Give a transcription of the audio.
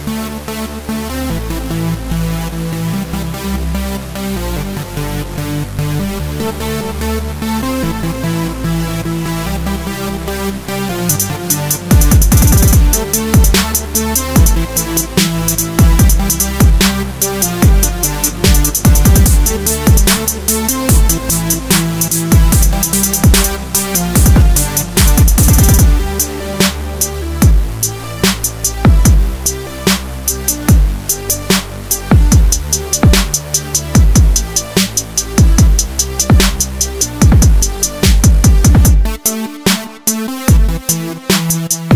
Thank you. Thank